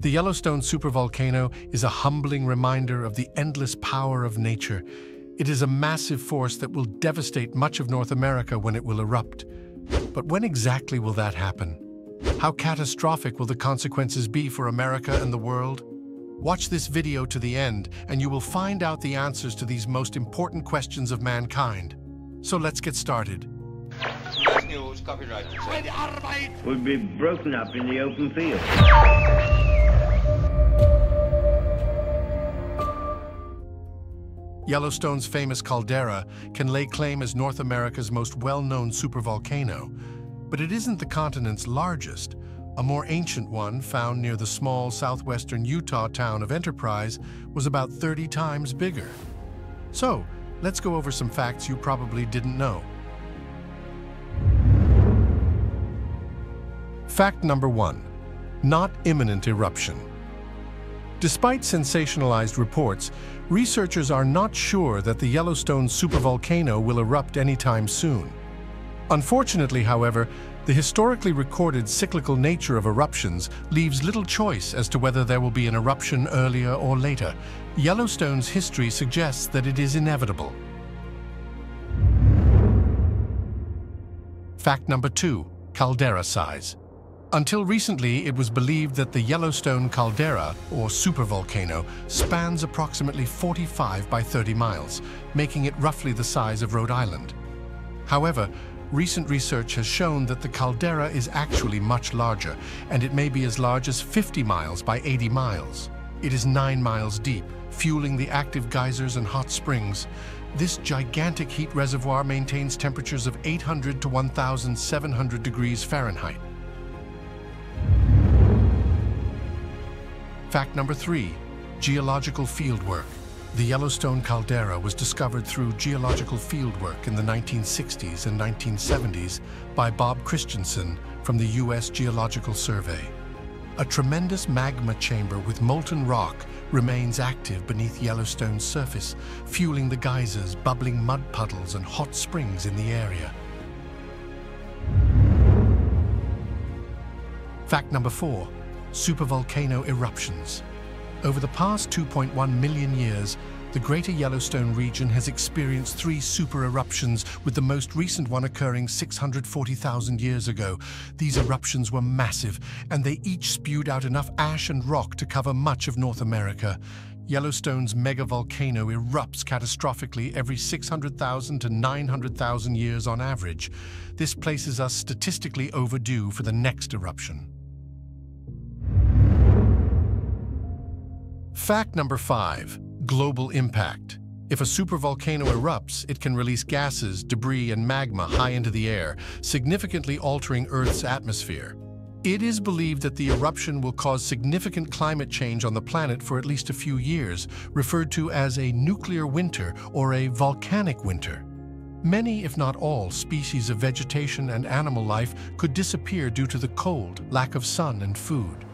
The Yellowstone supervolcano is a humbling reminder of the endless power of nature. It is a massive force that will devastate much of North America when it will erupt. But when exactly will that happen? How catastrophic will the consequences be for America and the world? Watch this video to the end, and you will find out the answers to these most important questions of mankind. So let's get started. News, copyright. would be broken up in the open field. Yellowstone's famous caldera can lay claim as North America's most well-known supervolcano, but it isn't the continent's largest. A more ancient one, found near the small southwestern Utah town of Enterprise, was about 30 times bigger. So, let's go over some facts you probably didn't know. Fact number one, not imminent eruption. Despite sensationalized reports, researchers are not sure that the Yellowstone supervolcano will erupt anytime soon. Unfortunately, however, the historically recorded cyclical nature of eruptions leaves little choice as to whether there will be an eruption earlier or later. Yellowstone's history suggests that it is inevitable. Fact number two, caldera size. Until recently, it was believed that the Yellowstone caldera, or supervolcano, spans approximately 45 by 30 miles, making it roughly the size of Rhode Island. However, recent research has shown that the caldera is actually much larger, and it may be as large as 50 miles by 80 miles. It is 9 miles deep, fueling the active geysers and hot springs. This gigantic heat reservoir maintains temperatures of 800 to 1,700 degrees Fahrenheit. Fact number three, geological fieldwork. The Yellowstone caldera was discovered through geological fieldwork in the 1960s and 1970s by Bob Christiansen from the U.S. Geological Survey. A tremendous magma chamber with molten rock remains active beneath Yellowstone's surface, fueling the geysers, bubbling mud puddles, and hot springs in the area. Fact number four, supervolcano eruptions. Over the past 2.1 million years, the Greater Yellowstone region has experienced three super eruptions, with the most recent one occurring 640,000 years ago. These eruptions were massive, and they each spewed out enough ash and rock to cover much of North America. Yellowstone's megavolcano erupts catastrophically every 600,000 to 900,000 years on average. This places us statistically overdue for the next eruption. Fact number five, global impact. If a supervolcano erupts, it can release gases, debris, and magma high into the air, significantly altering Earth's atmosphere. It is believed that the eruption will cause significant climate change on the planet for at least a few years, referred to as a nuclear winter or a volcanic winter. Many, if not all, species of vegetation and animal life could disappear due to the cold, lack of sun, and food.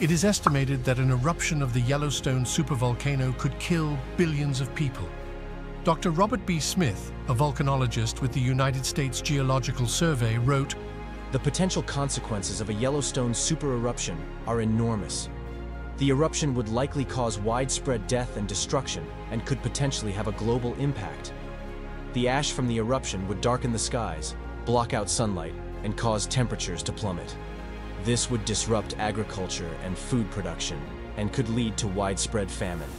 It is estimated that an eruption of the Yellowstone supervolcano could kill billions of people. Dr. Robert B. Smith, a volcanologist with the United States Geological Survey, wrote, The potential consequences of a Yellowstone supereruption are enormous. The eruption would likely cause widespread death and destruction and could potentially have a global impact. The ash from the eruption would darken the skies, block out sunlight, and cause temperatures to plummet. This would disrupt agriculture and food production and could lead to widespread famine.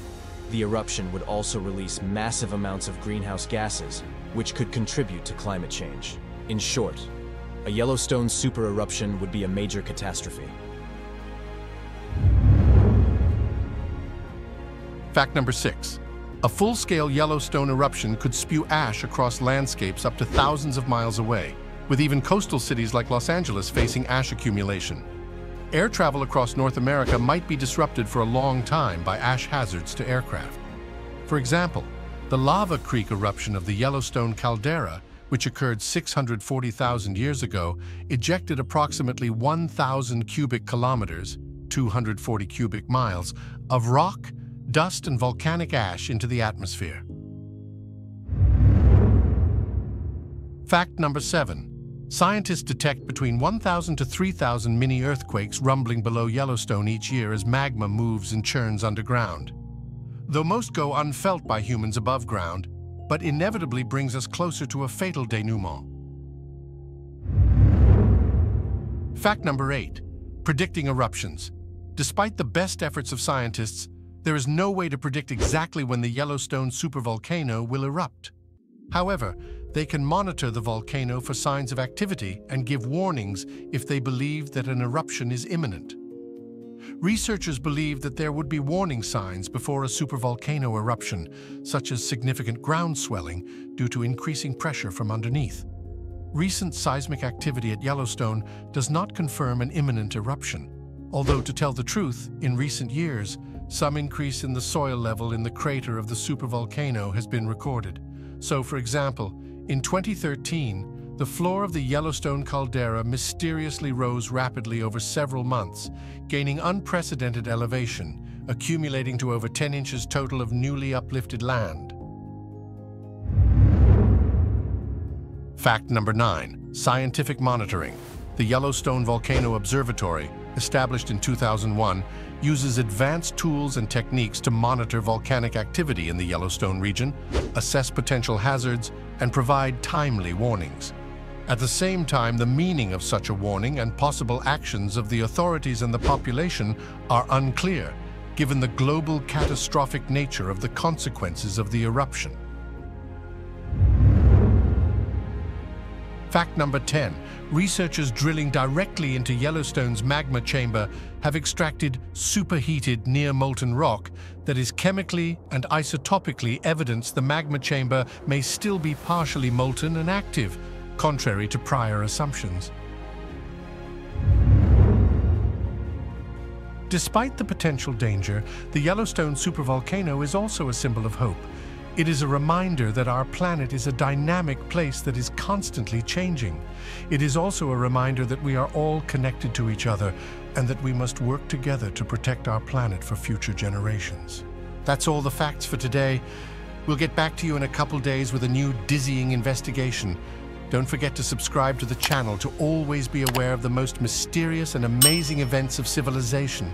The eruption would also release massive amounts of greenhouse gases, which could contribute to climate change. In short, a Yellowstone super eruption would be a major catastrophe. Fact number six. A full-scale Yellowstone eruption could spew ash across landscapes up to thousands of miles away with even coastal cities like Los Angeles facing ash accumulation. Air travel across North America might be disrupted for a long time by ash hazards to aircraft. For example, the Lava Creek eruption of the Yellowstone caldera, which occurred 640,000 years ago, ejected approximately 1,000 cubic kilometers 240 cubic miles of rock, dust, and volcanic ash into the atmosphere. Fact number seven, Scientists detect between 1,000 to 3,000 mini-earthquakes rumbling below Yellowstone each year as magma moves and churns underground. Though most go unfelt by humans above ground, but inevitably brings us closer to a fatal denouement. Fact number eight, predicting eruptions. Despite the best efforts of scientists, there is no way to predict exactly when the Yellowstone supervolcano will erupt. However, they can monitor the volcano for signs of activity and give warnings if they believe that an eruption is imminent. Researchers believe that there would be warning signs before a supervolcano eruption, such as significant ground swelling due to increasing pressure from underneath. Recent seismic activity at Yellowstone does not confirm an imminent eruption, although to tell the truth, in recent years, some increase in the soil level in the crater of the supervolcano has been recorded. So, for example, in 2013, the floor of the Yellowstone caldera mysteriously rose rapidly over several months, gaining unprecedented elevation, accumulating to over 10 inches total of newly uplifted land. Fact number 9. Scientific monitoring. The Yellowstone Volcano Observatory, established in 2001, uses advanced tools and techniques to monitor volcanic activity in the Yellowstone region, assess potential hazards, and provide timely warnings. At the same time, the meaning of such a warning and possible actions of the authorities and the population are unclear, given the global catastrophic nature of the consequences of the eruption. Fact number 10. Researchers drilling directly into Yellowstone's magma chamber have extracted superheated near-molten rock that is chemically and isotopically evidence the magma chamber may still be partially molten and active, contrary to prior assumptions. Despite the potential danger, the Yellowstone supervolcano is also a symbol of hope. It is a reminder that our planet is a dynamic place that is constantly changing. It is also a reminder that we are all connected to each other and that we must work together to protect our planet for future generations. That's all the facts for today. We'll get back to you in a couple days with a new dizzying investigation. Don't forget to subscribe to the channel to always be aware of the most mysterious and amazing events of civilization.